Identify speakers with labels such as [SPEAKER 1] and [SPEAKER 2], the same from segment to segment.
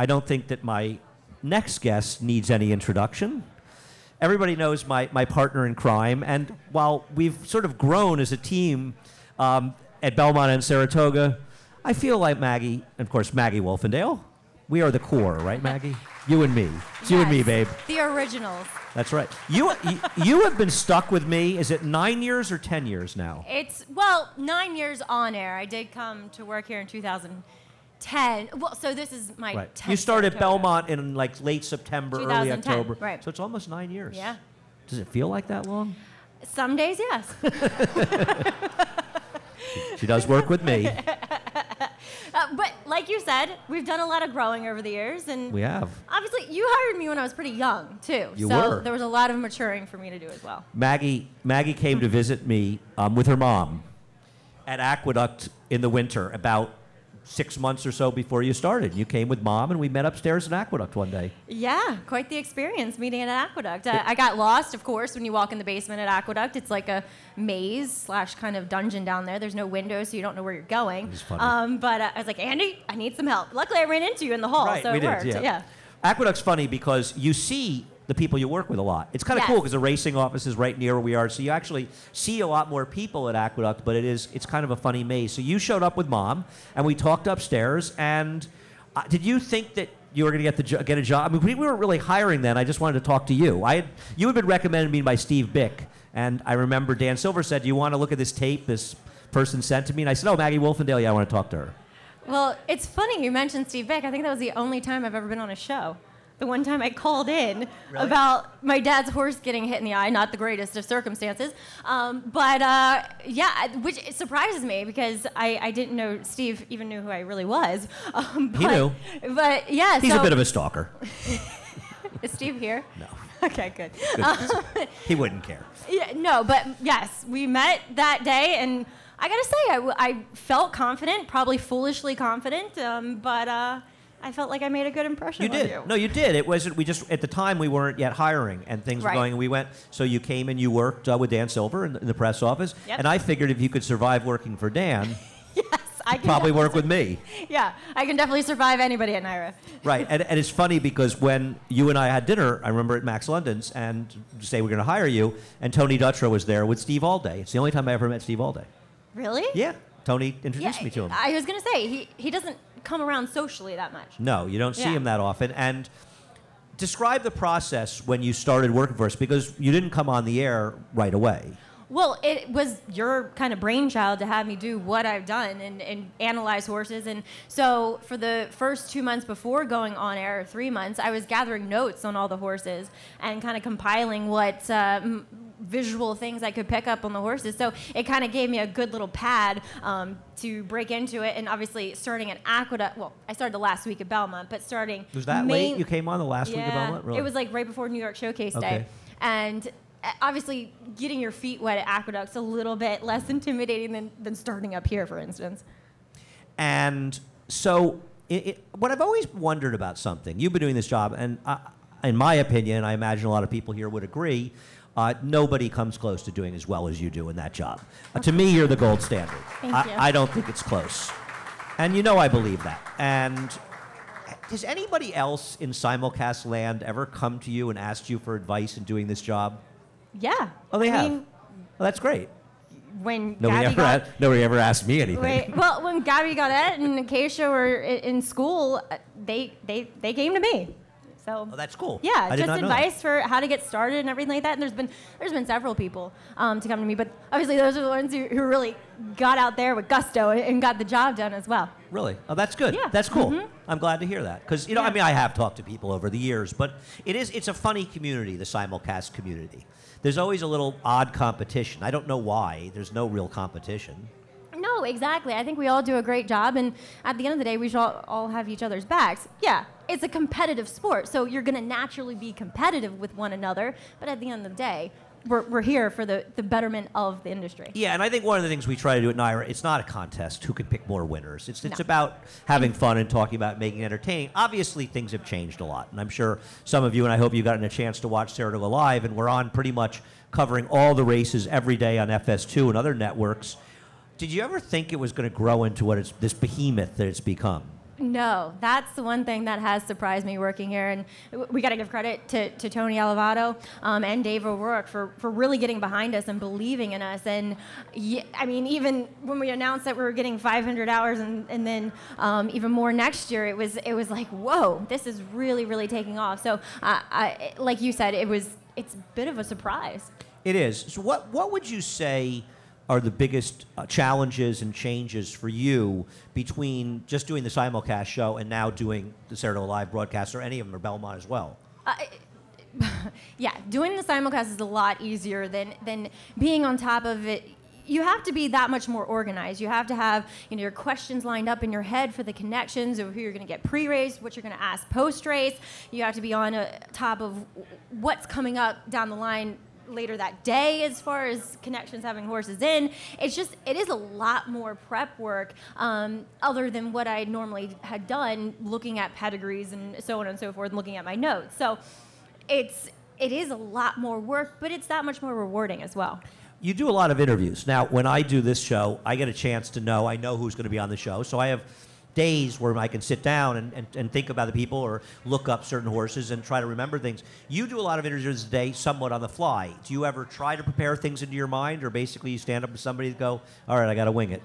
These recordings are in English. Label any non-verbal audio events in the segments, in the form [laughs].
[SPEAKER 1] I don't think that my next guest needs any introduction. Everybody knows my, my partner in crime, and while we've sort of grown as a team um, at Belmont and Saratoga, I feel like Maggie, and of course Maggie Wolfendale, we are the core, right, Maggie? You and me. It's you and me, babe.
[SPEAKER 2] The originals.
[SPEAKER 1] That's right. You, you you have been stuck with me. Is it nine years or ten years now?
[SPEAKER 2] It's well, nine years on air. I did come to work here in 2010. Well, so this is my
[SPEAKER 1] Right.
[SPEAKER 2] 10th
[SPEAKER 1] You started
[SPEAKER 2] Saratoga.
[SPEAKER 1] Belmont in like late September, early October.
[SPEAKER 2] right.
[SPEAKER 1] So it's almost nine years.
[SPEAKER 2] Yeah.
[SPEAKER 1] Does it feel like that long?
[SPEAKER 2] Some days, yes. [laughs]
[SPEAKER 1] She does work with me. [laughs]
[SPEAKER 2] Uh, but like you said, we've done a lot of growing over the years, and
[SPEAKER 1] We have.
[SPEAKER 2] obviously you hired me when I was pretty young too.
[SPEAKER 1] You
[SPEAKER 2] so
[SPEAKER 1] were.
[SPEAKER 2] there was a lot of maturing for me to do as well.
[SPEAKER 1] Maggie Maggie came to visit me um, with her mom at Aqueduct in the winter about six months or so before you started. You came with mom, and we met upstairs in Aqueduct one day.
[SPEAKER 2] Yeah, quite the experience meeting at aqueduct. Uh, I got lost, of course, when you walk in the basement at Aqueduct. It's like a maze slash kind of dungeon down there. There's no windows, so you don't know where you're going. Um, but uh, I was like, Andy, I need some help. Luckily, I ran into you in the hall,
[SPEAKER 1] right,
[SPEAKER 2] so
[SPEAKER 1] we
[SPEAKER 2] it
[SPEAKER 1] did.
[SPEAKER 2] worked.
[SPEAKER 1] Yeah. Aqueduct's funny because you see the people you work with a lot. It's kind of
[SPEAKER 2] Yes.
[SPEAKER 1] cool because the racing office is right near where we are, so you actually see a lot more people at Aqueduct. But it is it's kind of a funny maze. So you showed up with mom, and we talked upstairs. And uh, did you think that you were going to get the get a job? I mean, we, we weren't really hiring then. I just wanted to talk to you. I had, you had been recommended to me by Steve Byk, and I remember Dan Silver said, "Do you want to look at this tape this person sent to me?" And I said, "Oh, Maggie Wolfendale, yeah, I want to talk to her."
[SPEAKER 2] Well, it's funny you mentioned Steve Byk. I think that was the only time I've ever been on a show. The one time I called in
[SPEAKER 1] Really?
[SPEAKER 2] about my dad's horse getting hit in the eye, not the greatest of circumstances. Um, but uh, yeah, which surprises me because I, I didn't know Steve even knew who I really was. [laughs] Um,
[SPEAKER 1] He knew.
[SPEAKER 2] But yeah,
[SPEAKER 1] He's
[SPEAKER 2] so
[SPEAKER 1] a bit of a stalker. [laughs]
[SPEAKER 2] is Steve here?
[SPEAKER 1] No, [laughs]
[SPEAKER 2] Okay, good.
[SPEAKER 1] Good. he wouldn't care.
[SPEAKER 2] Yeah, no, but yes, we met that day, and I gotta say, I, I felt confident, probably foolishly confident, um, but uh, I felt like I made a good impression
[SPEAKER 1] You
[SPEAKER 2] on
[SPEAKER 1] did.
[SPEAKER 2] you.
[SPEAKER 1] No, you did. It wasn't. We just at the time we weren't yet hiring, and things
[SPEAKER 2] Right.
[SPEAKER 1] were going. And we went. So you came and you worked uh, with Dan Silver in the, in the press office,
[SPEAKER 2] Yep.
[SPEAKER 1] and I figured if you could survive working for Dan, [laughs]
[SPEAKER 2] yes, I can
[SPEAKER 1] probably work with me. [laughs]
[SPEAKER 2] Yeah, I can definitely survive anybody at NYRA. [laughs]
[SPEAKER 1] Right. And, and it's funny because when you and I had dinner, I remember at Max London's, and say we're going to hire you, and Tony Dutra was there with Steve Allday. It's the only time I ever met Steve Allday.
[SPEAKER 2] Really?
[SPEAKER 1] Yeah. Tony introduced me to him.
[SPEAKER 2] I was gonna say he he doesn't come around socially that much.
[SPEAKER 1] No, you don't see
[SPEAKER 2] Yeah.
[SPEAKER 1] him that often. And describe the process when you started working for us because you didn't come on the air right away.
[SPEAKER 2] Well, it was your kind of brainchild to have me do what I've done and, and analyze horses. And so, for the first two months before going on air, three months, I was gathering notes on all the horses and kind of compiling what uh, visual things I could pick up on the horses. So, it kind of gave me a good little pad um, to break into it. And obviously, starting at Aqueduct, well, I started the last week at Belmont, but starting.
[SPEAKER 1] Was that
[SPEAKER 2] main-
[SPEAKER 1] late? You came on the last week of Belmont? Really?
[SPEAKER 2] It was like right before New York Showcase
[SPEAKER 1] Okay.
[SPEAKER 2] Day. And uh, obviously, getting your feet wet at Aqueduct's a little bit less intimidating than, than starting up here, for instance.
[SPEAKER 1] And so, i i what I've always wondered about something, you've been doing this job, and I, in my opinion, I imagine a lot of people here would agree, uh, nobody comes close to doing as well as you do in that job. Uh, to me, you're the gold standard.
[SPEAKER 2] Thank
[SPEAKER 1] I,
[SPEAKER 2] you.
[SPEAKER 1] I don't think it's close. And you know I believe that. And has anybody else in simulcast land ever come to you and asked you for advice in doing this job?
[SPEAKER 2] Yeah.
[SPEAKER 1] Oh, they
[SPEAKER 2] I
[SPEAKER 1] have.
[SPEAKER 2] Mean,
[SPEAKER 1] Well, that's great.
[SPEAKER 2] when
[SPEAKER 1] Nobody
[SPEAKER 2] Gabby
[SPEAKER 1] ever,
[SPEAKER 2] got,
[SPEAKER 1] nobody ever asked me anything.
[SPEAKER 2] wait, well, when Gabby Gaudet and Acacia were in school, uh, they, they, they came to me. So
[SPEAKER 1] Oh, that's cool.
[SPEAKER 2] Yeah,
[SPEAKER 1] I
[SPEAKER 2] just
[SPEAKER 1] not know that.
[SPEAKER 2] advice for how to get started and everything like that. And there's been there's been several people um, to come to me, but obviously those are the ones who, who really got out there with gusto and got the job done as well.
[SPEAKER 1] Really? Oh, that's good.
[SPEAKER 2] Yeah.
[SPEAKER 1] That's cool.
[SPEAKER 2] Mhm.
[SPEAKER 1] I'm glad to hear that because you know, I mean, I have talked to people over the years, but it is it's a funny community, the simulcast community. There's always a little odd competition. I don't know why. There's no real competition.
[SPEAKER 2] No, exactly. I think we all do a great job, and at the end of the day, we should all, all have each other's backs. Yeah, it's a competitive sport, so you're going to naturally be competitive with one another, but at the end of the day, we're, we're here for the, the betterment of the industry.
[SPEAKER 1] Yeah, and I think one of the things we try to do at NYRA, it's not a contest who can pick more winners. It's it's
[SPEAKER 2] No.
[SPEAKER 1] about having fun and talking about making it entertaining. Obviously, things have changed a lot, and I'm sure some of you and I hope you've gotten a chance to watch Saratoga live, and we're on pretty much covering all the races every day on FS2 and other networks. Did you ever think it was going to grow into what it's this behemoth that it's become?
[SPEAKER 2] No, that's the one thing that has surprised me working here, and we got to give credit to, to Tony Allevato um, and Dave O'Rourke for, for really getting behind us and believing in us. And yeah, I mean, even when we announced that we were getting 500 hours and, and then um, even more next year, it was it was like, whoa, this is really really taking off. So, uh, I, like you said, it was it's a bit of a surprise.
[SPEAKER 1] It is. So, what what would you say? Are the biggest uh, challenges and changes for you between just doing the simulcast show and now doing the Saratoga Live broadcast, or any of them, or Belmont as well?
[SPEAKER 2] Uh, [laughs] yeah, doing the simulcast is a lot easier than than being on top of it. You have to be that much more organized. You have to have you know your questions lined up in your head for the connections of who you're going to get pre-race, what you're going to ask post-race. You have to be on a, top of what's coming up down the line later that day as far as connections having horses in. It's just it is a lot more prep work um, other than what I normally had done looking at pedigrees and so on and so forth, and looking at my notes. So it's it is a lot more work, but it's that much more rewarding as well.
[SPEAKER 1] You do a lot of interviews. Now, when I do this show, I get a chance to know, I know who's going to be on the show. So I have days where I can sit down and, and, and think about the people or look up certain horses and try to remember things. You do a lot of interviews a day, somewhat on the fly. Do you ever try to prepare things into your mind, or basically you stand up to somebody and go, all right, I got to wing it?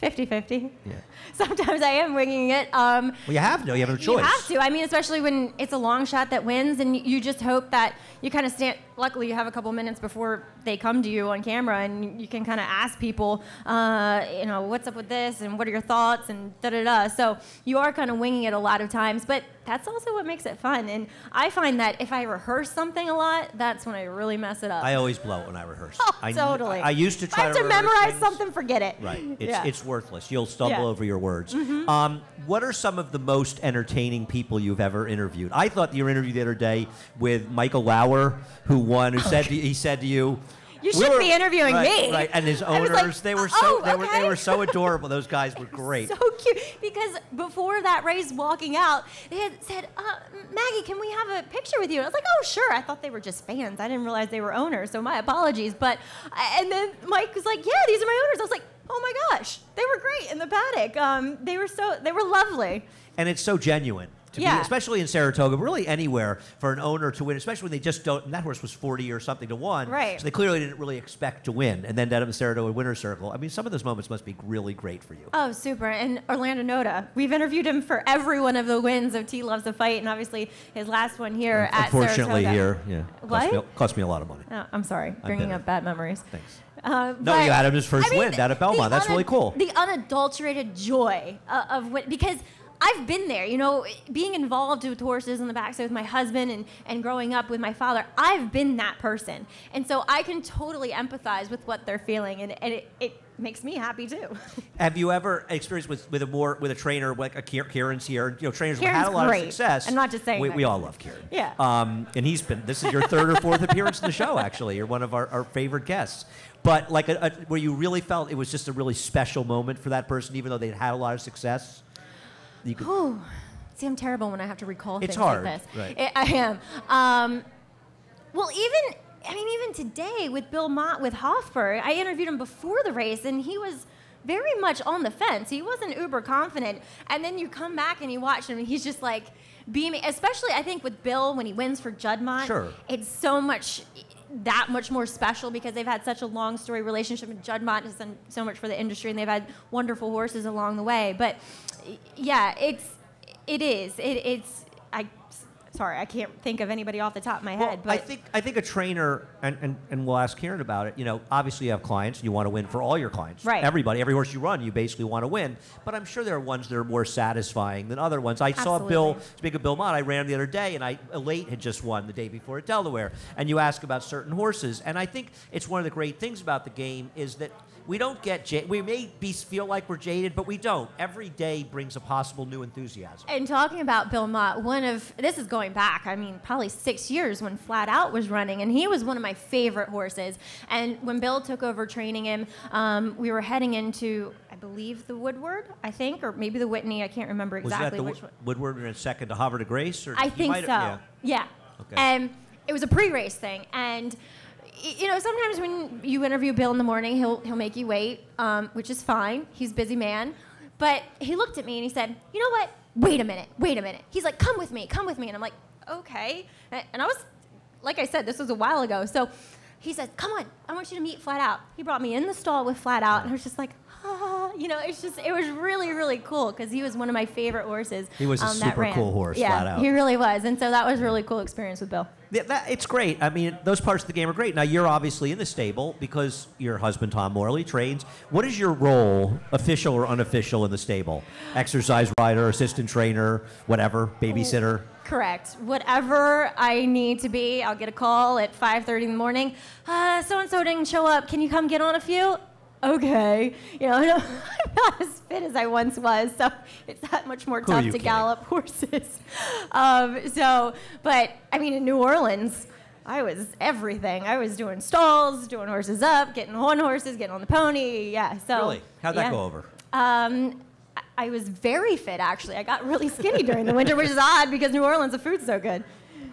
[SPEAKER 2] 50 50. Yeah. [laughs] Sometimes I am winging it. Um,
[SPEAKER 1] well, you have to. You have no choice.
[SPEAKER 2] You have to. I mean, especially when it's a long shot that wins, and you just hope that you kind of stand. Luckily, you have a couple minutes before they come to you on camera, and you can kind of ask people, uh, you know, what's up with this, and what are your thoughts, and da da da. So you are kind of winging it a lot of times, but that's also what makes it fun. And I find that if I rehearse something a lot, that's when I really mess it up.
[SPEAKER 1] I always blow it when I rehearse. [laughs]
[SPEAKER 2] Oh,
[SPEAKER 1] I,
[SPEAKER 2] totally.
[SPEAKER 1] I, I, used to try have
[SPEAKER 2] to, memorize
[SPEAKER 1] things.
[SPEAKER 2] something, forget it.
[SPEAKER 1] Right. [laughs] It's,
[SPEAKER 2] yeah.
[SPEAKER 1] it's worthless. You'll stumble
[SPEAKER 2] yeah.
[SPEAKER 1] over your words.
[SPEAKER 2] Mm-hmm.
[SPEAKER 1] Um, what are some of the most entertaining people you've ever interviewed? I thought your interview the other day with Michael Lauer, who won, who said to, he said to you,
[SPEAKER 2] you should
[SPEAKER 1] we
[SPEAKER 2] be interviewing
[SPEAKER 1] right,
[SPEAKER 2] me.
[SPEAKER 1] Right, and his owners,
[SPEAKER 2] like,
[SPEAKER 1] they were so
[SPEAKER 2] oh,
[SPEAKER 1] they were they were so [laughs] adorable. Those guys were great.
[SPEAKER 2] So cute because before that race, walking out, they had said, uh, "Maggie, can we have a picture with you?" And I was like, "Oh, sure." I thought they were just fans. I didn't realize they were owners, so my apologies. But and then Mike was like, "Yeah, these are my owners." I was like, "Oh my gosh, they were great in the paddock. Um, they were so they were lovely."
[SPEAKER 1] And it's so genuine to
[SPEAKER 2] yeah.
[SPEAKER 1] be, especially in Saratoga, but really anywhere for an owner to win, especially when they just don't. And that horse was forty or something to one,
[SPEAKER 2] right?
[SPEAKER 1] So they clearly didn't really expect to win, and then the Saratoga Winner's Circle. I mean, some of those moments must be really great for you.
[SPEAKER 2] Oh, super! And Orlando Noda, we've interviewed him for every one of the wins of T Loves a Fight, and obviously his last one here
[SPEAKER 1] at
[SPEAKER 2] Unfortunately,
[SPEAKER 1] here, yeah,
[SPEAKER 2] what?
[SPEAKER 1] Cost me, cost me a lot of money.
[SPEAKER 2] Oh, I'm sorry, bringing up bad memories.
[SPEAKER 1] Thanks.
[SPEAKER 2] Uh,
[SPEAKER 1] no, you had him his first
[SPEAKER 2] I mean,
[SPEAKER 1] win down at Belmont. That's really cool.
[SPEAKER 2] The unadulterated joy uh, of what because I've been there, you know, being involved with horses in the backside with my husband and, and growing up with my father. I've been that person. And so I can totally empathize with what they're feeling, and, and it, it makes me happy too. [laughs]
[SPEAKER 1] Have you ever experienced with, with a more with a trainer like a Kiaran's here? You know, trainers
[SPEAKER 2] Kiaran's
[SPEAKER 1] have had a lot
[SPEAKER 2] great.
[SPEAKER 1] of success.
[SPEAKER 2] I'm not just saying
[SPEAKER 1] we, we all love Kieran.
[SPEAKER 2] Yeah.
[SPEAKER 1] Um, and he's been. This is your third or fourth appearance in the show. Actually, you're one of our, our favorite guests. But like a, a, where you really felt it was just a really special moment for that person, even though they'd had a lot of success.
[SPEAKER 2] You could. See, I'm terrible when I have to recall
[SPEAKER 1] it's
[SPEAKER 2] things
[SPEAKER 1] hard,
[SPEAKER 2] like this.
[SPEAKER 1] Right.
[SPEAKER 2] It, I am. Um, well, even I mean, even today with Bill Mott with Hoffer, I interviewed him before the race, and he was very much on the fence. He wasn't uber confident. And then you come back and you watch him, and he's just like beaming. Especially, I think with Bill when he wins for Juddmonte,
[SPEAKER 1] sure.
[SPEAKER 2] it's so much that much more special because they've had such a long story relationship and Juddmonte has done so much for the industry and they've had wonderful horses along the way. But yeah, it's it is. It, it's I. Sorry, I can't think of anybody off the top of my
[SPEAKER 1] well,
[SPEAKER 2] head. But
[SPEAKER 1] I think I think a trainer, and, and, and we'll ask Kiaran about it. You know, obviously you have clients, and you want to win for all your clients.
[SPEAKER 2] Right.
[SPEAKER 1] Everybody, every horse you run, you basically want to win. But I'm sure there are ones that are more satisfying than other ones. I
[SPEAKER 2] Absolutely.
[SPEAKER 1] saw Bill. Speaking of Bill Mott, I ran the other day, and I Elate had just won the day before at Delaware. And you ask about certain horses, and I think it's one of the great things about the game is that we don't get j- we may be feel like we're jaded, but we don't. Every day brings a possible new enthusiasm.
[SPEAKER 2] And talking about Bill Mott, one of this is going back. I mean, probably six years when Flat Out was running, and he was one of my favorite horses. And when Bill took over training him, um, we were heading into I believe the Woodward, I think, or maybe the Whitney. I can't remember exactly
[SPEAKER 1] was that the
[SPEAKER 2] which one.
[SPEAKER 1] Woodward in second to Havre de Grace, or
[SPEAKER 2] I think so.
[SPEAKER 1] have-
[SPEAKER 2] Yeah.
[SPEAKER 1] Okay.
[SPEAKER 2] And it was a pre-race thing, and you know sometimes when you interview Bill in the morning, he'll he'll make you wait, um, which is fine. He's a busy man. But he looked at me and he said, "You know what? Wait a minute. Wait a minute." He's like, "Come with me. Come with me." And I'm like, "Okay." And I was, like I said, this was a while ago. So he said, "Come on. I want you to meet Flat Out." He brought me in the stall with Flat Out, and I was just like, ah, you know, it's just it was really really cool because he was one of my favorite horses.
[SPEAKER 1] He was a
[SPEAKER 2] um, that
[SPEAKER 1] super cool horse,
[SPEAKER 2] Yeah,
[SPEAKER 1] Flat Out.
[SPEAKER 2] he really was, and so that was a really cool experience with Bill.
[SPEAKER 1] Yeah, that, it's great. I mean, those parts of the game are great. Now, you're obviously in the stable because your husband, Tom Morley, trains. What is your role, official or unofficial, in the stable? Exercise rider, assistant trainer, whatever, babysitter?
[SPEAKER 2] Correct. Whatever I need to be, I'll get a call at 5:30 in the morning. Uh, so and so didn't show up. Can you come get on a few? Okay. You know, [laughs] I'm not as fit as I once was, so it's that much more
[SPEAKER 1] Who
[SPEAKER 2] tough to
[SPEAKER 1] kidding?
[SPEAKER 2] gallop [laughs] horses. Um, so, but I mean, in New Orleans. I was everything. I was doing stalls, doing horses up, getting on horses, getting on the pony. Yeah. So
[SPEAKER 1] Really? How'd that
[SPEAKER 2] yeah.
[SPEAKER 1] go over?
[SPEAKER 2] Um, I- I was very fit actually. I got really skinny during the winter, which is odd because New Orleans the food's so good.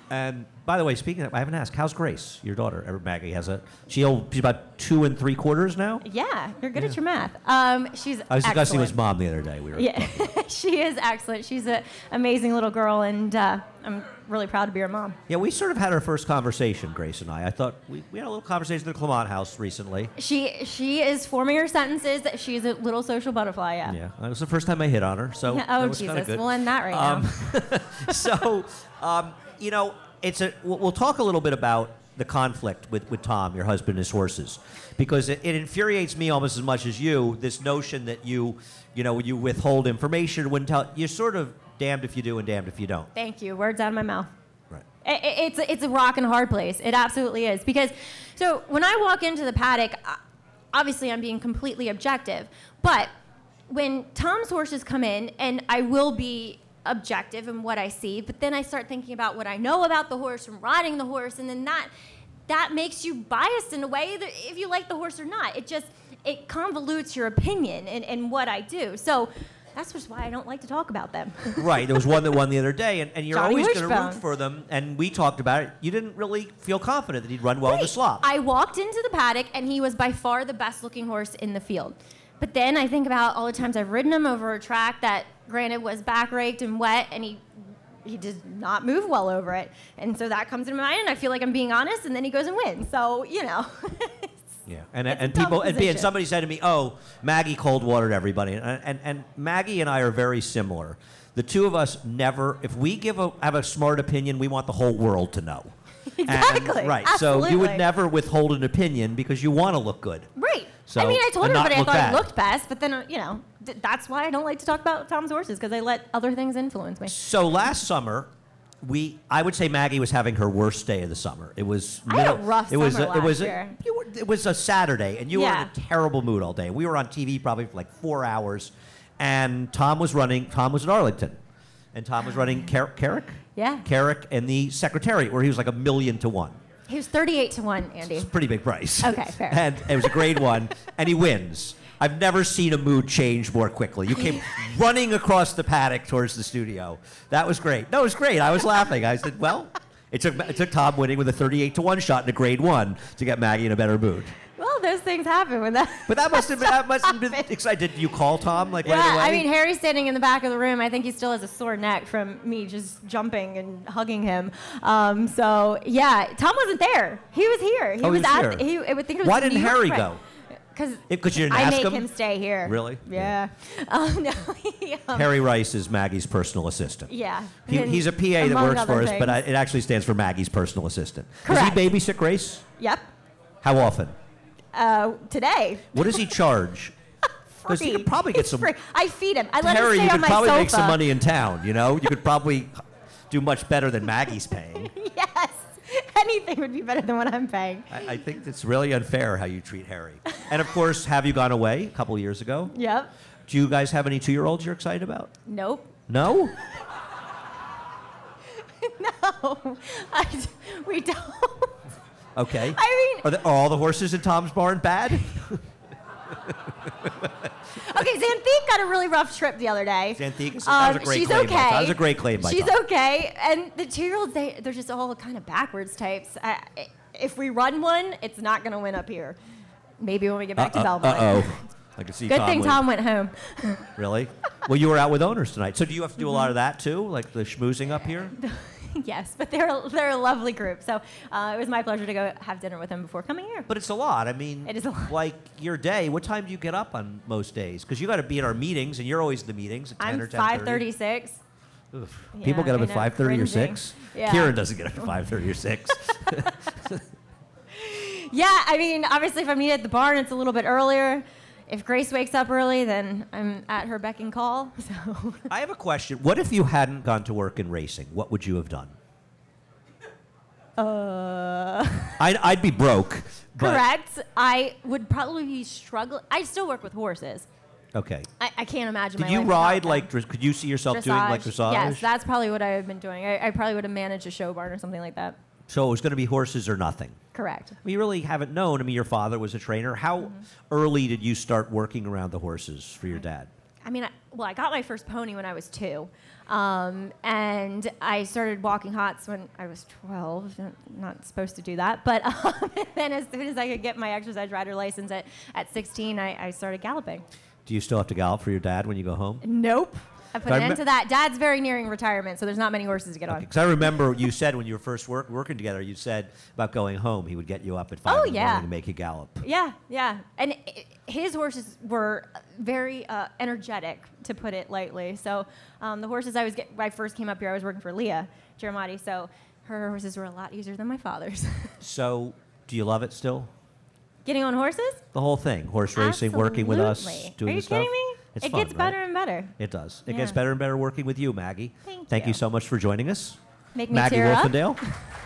[SPEAKER 1] And by the way, speaking of, I haven't asked, how's Grace, your daughter? Maggie has a, she old, she's about two and three quarters now?
[SPEAKER 2] Yeah, you're good at your math. Um, she's
[SPEAKER 1] I was discussing with mom the other day. We were
[SPEAKER 2] Yeah, [laughs] she is excellent. She's an amazing little girl, and uh, I'm really proud to be her mom.
[SPEAKER 1] Yeah, we sort of had our first conversation, Grace and I. I thought we, we had a little conversation at the Clement House recently.
[SPEAKER 2] She she is forming her sentences. She's a little social butterfly. Yeah.
[SPEAKER 1] Yeah, that was the first time I hit on her, so
[SPEAKER 2] Yeah, [laughs] oh Jesus,
[SPEAKER 1] good.
[SPEAKER 2] we'll end that right
[SPEAKER 1] Um,
[SPEAKER 2] now. [laughs]
[SPEAKER 1] so, um, you know, it's a. We'll, talk a little bit about the conflict with, with Tom, your husband, and his horses, because it, it infuriates me almost as much as you. This notion that you, you know, you withhold information, wouldn't tell. You're sort of damned if you do and damned if you don't.
[SPEAKER 2] Thank you. Words out of my mouth.
[SPEAKER 1] Right.
[SPEAKER 2] I- I- It's it's a rock and hard place. It absolutely is because so when I walk into the paddock, obviously I'm being completely objective, but when Tom's horses come in, and I will be objective in what I see, but then I start thinking about what I know about the horse from riding the horse, and then that that makes you biased in a way that if you like the horse or not. It just it convolutes your opinion and, in what I do. So that's just why I don't like to talk about them. [laughs]
[SPEAKER 1] Right. There was one that won the other day, and, and you're
[SPEAKER 2] Johnny
[SPEAKER 1] always going to root for them. And we talked about it. You didn't really feel confident that he'd run well in the
[SPEAKER 2] Right.
[SPEAKER 1] slop.
[SPEAKER 2] I walked into the paddock and he was by far the best looking horse in the field. But then I think about all the times I've ridden him over a track that, granted, was back raked and wet, and he he did not move well over it. And so that comes to mind, and I feel like I'm being honest, and then he goes and wins. So you know, [laughs]
[SPEAKER 1] Yeah, and and people and, and somebody said to me, "Oh, Maggie cold watered everybody," and, and and Maggie and I are very similar. The two of us never, if we give a have a smart opinion, we want the whole world to know. [laughs] And-
[SPEAKER 2] Exactly,
[SPEAKER 1] right. So you would never withhold an opinion because you want to look good.
[SPEAKER 2] right?
[SPEAKER 1] So-
[SPEAKER 2] I mean, I told everybody I thought
[SPEAKER 1] bad.
[SPEAKER 2] he looked best, but then uh, you know, th- that's why I don't like to talk about Tom's horses because I let other things influence me.
[SPEAKER 1] So last summer, we I would say Maggie was having her worst day of the summer. It was
[SPEAKER 2] I had a rough
[SPEAKER 1] it was
[SPEAKER 2] summer
[SPEAKER 1] a, it was
[SPEAKER 2] last
[SPEAKER 1] a,
[SPEAKER 2] year.
[SPEAKER 1] you were, it was a Saturday and you were in a terrible mood all day. We were on TV probably for like 4 hours and Tom was running Tom was at Arlington. And Tom was running [sighs] Car- Carrick?
[SPEAKER 2] Yeah.
[SPEAKER 1] Carrick and the Secretariat where he was like a million to 1.
[SPEAKER 2] He was 38 to one, Andy.
[SPEAKER 1] It's a pretty big price.
[SPEAKER 2] Okay, fair.
[SPEAKER 1] And it was a grade one, and he wins. I've never seen a mood change more quickly. You came [laughs] running across the paddock towards the studio. That was great. No, it was great. I was laughing. I said, well, it took, it took Tom winning with a 38 to 1 shot in a grade one to get Maggie in a better mood.
[SPEAKER 2] Well, those things happen when that.
[SPEAKER 1] But that must have been, that [laughs] must have been excited. Did you call Tom like
[SPEAKER 2] Yeah,
[SPEAKER 1] right away?
[SPEAKER 2] I mean, Harry's standing in the back of the room. I think he still has a sore neck from me just jumping and hugging him. Um, so yeah, Tom wasn't there. He was here. He
[SPEAKER 1] Oh, he
[SPEAKER 2] was,
[SPEAKER 1] was
[SPEAKER 2] at.
[SPEAKER 1] here.
[SPEAKER 2] He, I would think it was
[SPEAKER 1] Why didn't Harry go?
[SPEAKER 2] Because
[SPEAKER 1] you didn't
[SPEAKER 2] I
[SPEAKER 1] ask
[SPEAKER 2] make
[SPEAKER 1] him?
[SPEAKER 2] him stay here.
[SPEAKER 1] Really?
[SPEAKER 2] Yeah. Um, [laughs] no. he, um,
[SPEAKER 1] Harry Rice is Maggie's personal assistant.
[SPEAKER 2] Yeah.
[SPEAKER 1] He, he's a PA that works for us, but I, it actually stands for Maggie's personal assistant.
[SPEAKER 2] Correct.
[SPEAKER 1] Does he babysit Grace?
[SPEAKER 2] Yep.
[SPEAKER 1] How often?
[SPEAKER 2] Uh, today.
[SPEAKER 1] What does he [laughs] charge? Because he could probably get some.
[SPEAKER 2] free. I feed him. I let
[SPEAKER 1] Harry,
[SPEAKER 2] him stay
[SPEAKER 1] you
[SPEAKER 2] on
[SPEAKER 1] could
[SPEAKER 2] my
[SPEAKER 1] probably
[SPEAKER 2] sofa.
[SPEAKER 1] make some money in town. You know, you could probably [laughs] do much better than Maggie's paying. [laughs]
[SPEAKER 2] yes. Anything would be better than what I'm paying.
[SPEAKER 1] I, I think it's really unfair how you treat Harry. And of course, have you gone away a couple years ago?
[SPEAKER 2] Yep.
[SPEAKER 1] Do you guys have any two-year-olds you're excited about?
[SPEAKER 2] Nope.
[SPEAKER 1] No.
[SPEAKER 2] No. I, we don't.
[SPEAKER 1] Okay.
[SPEAKER 2] I mean-
[SPEAKER 1] are, the, are all the horses in Tom's barn bad? [laughs]
[SPEAKER 2] Okay, Xanthique got a really rough trip the other day.
[SPEAKER 1] Xanthique is- that was a great
[SPEAKER 2] she's
[SPEAKER 1] claim
[SPEAKER 2] okay.
[SPEAKER 1] that was a great claim
[SPEAKER 2] She's okay, and the two-year-olds they they're just all kind of backwards types. I, if we run one, it's not going to win up here. Maybe when we get back to Belmont.
[SPEAKER 1] Uh oh. [laughs] I can see
[SPEAKER 2] Good
[SPEAKER 1] Tom.
[SPEAKER 2] thing
[SPEAKER 1] wait-
[SPEAKER 2] Tom went home.
[SPEAKER 1] Really? Well, you were out with owners tonight. So do you have to do a lot of that too, like the schmoozing up here? [laughs] [laughs]
[SPEAKER 2] yes, but they're they're a lovely group. So uh, it was my pleasure to go have dinner with them before coming here.
[SPEAKER 1] But it's a lot. I mean,
[SPEAKER 2] It is a lot.
[SPEAKER 1] Like your day. What time do you get up on most days? Because you got to be at our meetings, and you're always in the meetings at ten
[SPEAKER 2] I'm
[SPEAKER 1] or ten
[SPEAKER 2] five thirty-six.
[SPEAKER 1] Oof. People get up
[SPEAKER 2] I
[SPEAKER 1] at
[SPEAKER 2] know,
[SPEAKER 1] five thirty or six.
[SPEAKER 2] Yeah.
[SPEAKER 1] Kiaran doesn't get up at five thirty or six. [laughs] [laughs]
[SPEAKER 2] Yeah, I mean, obviously, if I meet needed at the barn, it's a little bit earlier. If Grace wakes up early, then I'm at her beck and call. [laughs] So
[SPEAKER 1] I have a question. What if you hadn't gone to work in racing? What would you have done?
[SPEAKER 2] Uh, [laughs]
[SPEAKER 1] I'd, I'd be broke.
[SPEAKER 2] correct. I would probably be struggling. I still work with horses.
[SPEAKER 1] Okay.
[SPEAKER 2] I, I can't imagine.
[SPEAKER 1] Did you ride like? Could you see yourself doing like dressage?
[SPEAKER 2] Yes, that's probably what I have been doing. I, I probably would have managed a show barn or something like that.
[SPEAKER 1] So it was going to be horses or nothing.
[SPEAKER 2] Correct.
[SPEAKER 1] We really haven't known. I mean, your father was a trainer. How
[SPEAKER 2] Mm-hmm.
[SPEAKER 1] early did you start working around the horses for your dad?
[SPEAKER 2] I mean, I, well, I got my first pony when I was two. Um, and I started walking hots when I was 12. Not- Not supposed to do that. But [laughs] um, then as soon as I could get my exercise rider license at, at 16, I, I started galloping.
[SPEAKER 1] Do you still have to gallop for your dad when you go home?
[SPEAKER 2] Nope. I put
[SPEAKER 1] I
[SPEAKER 2] an end to that. Dad's very nearing retirement, so there's not many horses to get on.
[SPEAKER 1] Because I remember you said when you were first work, working together, you said about going home, he would get you up at five
[SPEAKER 2] Oh,
[SPEAKER 1] in the
[SPEAKER 2] yeah.
[SPEAKER 1] morning to make you gallop.
[SPEAKER 2] Yeah, yeah. And i his horses were very uh, energetic, to put it lightly. So um, the horses I was get, when I first came up here, I was working for Leah Gyarmati, so her horses were a lot easier than my father's. [laughs]
[SPEAKER 1] So, do you love it still?
[SPEAKER 2] Getting on horses?
[SPEAKER 1] The whole thing, horse racing, working with us,
[SPEAKER 2] Absolutely.
[SPEAKER 1] doing
[SPEAKER 2] Are you
[SPEAKER 1] stuff.
[SPEAKER 2] kidding me?
[SPEAKER 1] It's
[SPEAKER 2] it
[SPEAKER 1] fun,
[SPEAKER 2] gets better and better.
[SPEAKER 1] It does. It gets better and better working with you, Maggie.
[SPEAKER 2] Thank
[SPEAKER 1] you
[SPEAKER 2] you.
[SPEAKER 1] so much for joining us.
[SPEAKER 2] Make me
[SPEAKER 1] Maggie
[SPEAKER 2] tear up.
[SPEAKER 1] Wolfendale. [laughs]